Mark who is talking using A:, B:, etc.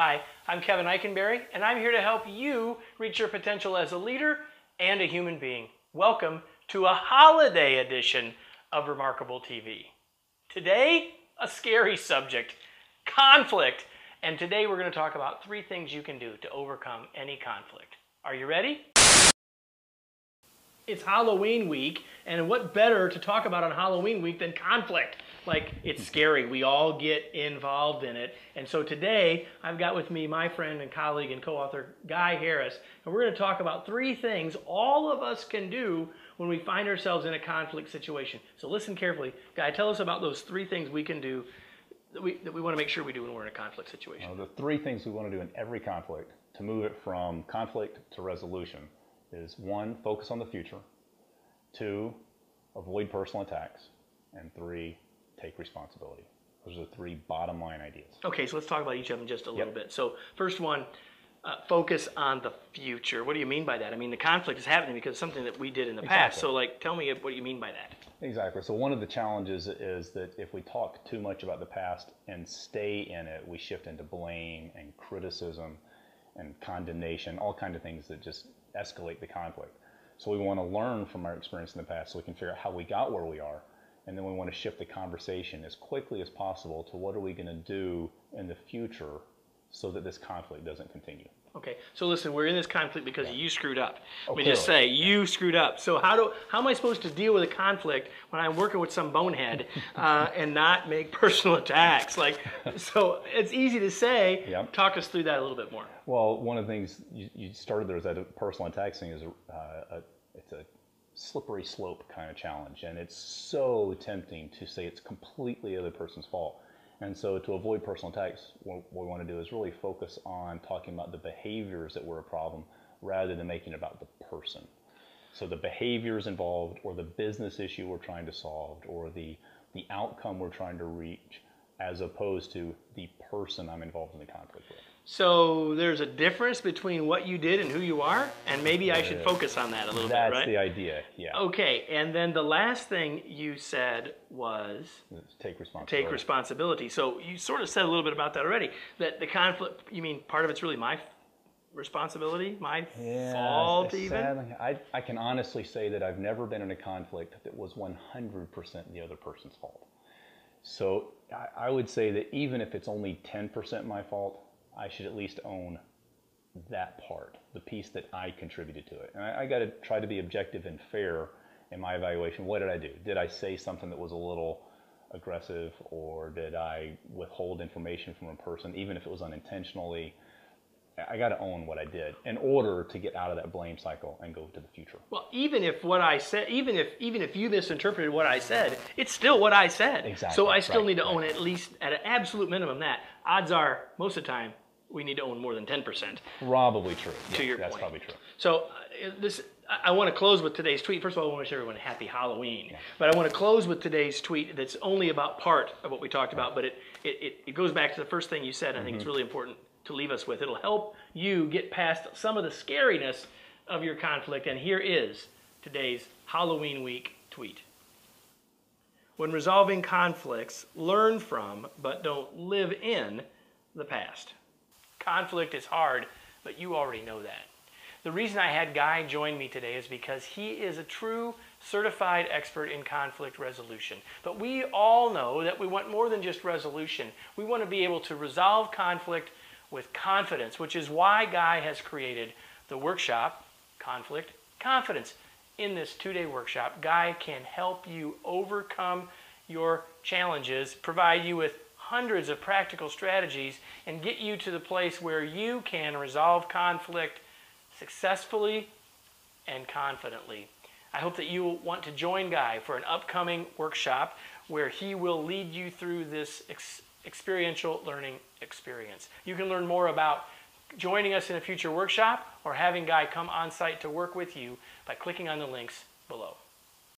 A: Hi, I'm Kevin Eikenberry, and I'm here to help you reach your potential as a leader and a human being. Welcome to a holiday edition of Remarkable TV. Today, a scary subject conflict. And today we're going to talk about three things you can do to overcome any conflict. Are you ready? It's Halloween week, and what better to talk about on Halloween week than conflict? Like, it's scary. We all get involved in it. And so today, I've got with me my friend and colleague and co author, Guy Harris, and we're going to talk about three things all of us can do when we find ourselves in a conflict situation. So listen carefully. Guy, tell us about those three things we can do that we, that we want to make sure we do when we're in a conflict situation.
B: the three things we want to do in every conflict to move it from conflict to resolution is one, focus on the future, two, avoid personal attacks, and three, take responsibility. Those are the three bottom line ideas.
A: Okay, so let's talk about each of them just a little bit. So, first one, uh, focus on the future. What do you mean by that? I mean, the conflict is happening because it's something that we did in the past. So, like, tell me what you mean by that.
B: Exactly. So one of the challenges is that if we talk too much about the past and stay in it, we shift into blame and criticism and condemnation, all kinds of things that just escalate the conflict. So we want to learn from our experience in the past so we can figure out how we got where we are. And then we want to shift the conversation as quickly as possible to what are we going to do in the future so that this conflict doesn't continue.
A: Okay, so listen, we're in this conflict because you screwed up.
B: Oh,
A: Let me just say, you screwed up. So how do how am I supposed to deal with a conflict when I'm working with some bonehead uh, and not make personal attacks? Like, so it's easy to say.
B: Yep.
A: Talk us through that a little bit more.
B: Well, one of the things you, you started there is that personal attacks thing is uh, a it's a slippery slope kind of challenge, and it's so tempting to say it's completely the other person's fault. And so, to avoid personal attacks, what, we want to do is really focus on talking about the behaviors that were a problem, rather than making it about the person. So the behaviors involved, or the business issue we're trying to solve, or the the outcome we're trying to reach, as opposed to the person I'm involved in the conflict with.
A: So there's a difference between what you did and who you are, and maybe I should focus on that a little
B: That's
A: bit, right?
B: the idea. Yeah.
A: Okay, and then the last thing you said was
B: Take responsibility.
A: take responsibility. So you sort of said a little bit about that already. That the conflict, you mean part of it's really my responsibility, my
B: Yeah,
A: fault,
B: it's
A: even?
B: sadly- I, I can honestly say that I've never been in a conflict that was 100% the other person's fault. So I, would say that even if it's only 10% my fault, I should at least own that part, the piece that I contributed to it. And I, I got to try to be objective and fair in my evaluation. What did I do? Did I say something that was a little aggressive, or did I withhold information from a person, even if it was unintentionally? I got to own what I did in order to get out of that blame cycle and go to the future.
A: Well, even if what I said, even if even if you misinterpreted what I said, it's still what I said.
B: Exactly,
A: So I still
B: right,
A: need to
B: right.
A: own at least at an absolute minimum that. Odds are, most of the time, we need to own more than ten percent.
B: Probably true.
A: To
B: Yeah,
A: your
B: that's
A: point.
B: probably true.
A: So uh, this, I, want to close with today's tweet. First of all, I want to wish everyone a happy Halloween. But I want to close with today's tweet that's only about part of what we talked about, but it, it, it, it goes back to the first thing you said. I think it's mm-hmm. really important to leave us with. It'll help you get past some of the scariness of your conflict. And here is today's Halloween week tweet. When resolving conflicts, learn from, but don't live in, the past. Conflict is hard, but you already know that. The reason I had Guy join me today is because he is a true certified expert in conflict resolution. But we all know that we want more than just resolution. We want to be able to resolve conflict with confidence, which is why Guy has created the workshop, Conflict Confidence. In this two day workshop, Guy can help you overcome your challenges, provide you with hundreds of practical strategies, and get you to the place where you can resolve conflict successfully and confidently. I hope that you will want to join Guy for an upcoming workshop where he will lead you through this ex- experiential learning experience. You can learn more about joining us in a future workshop or having Guy come on site to work with you by clicking on the links below.